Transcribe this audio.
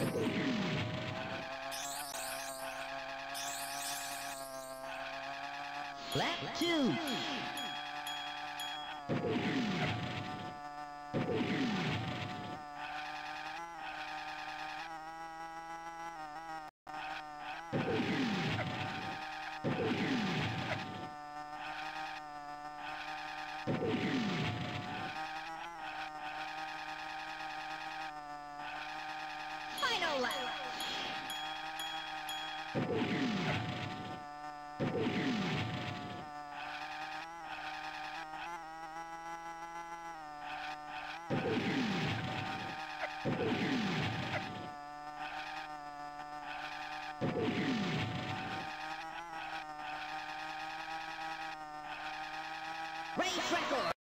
Lap two. Race record!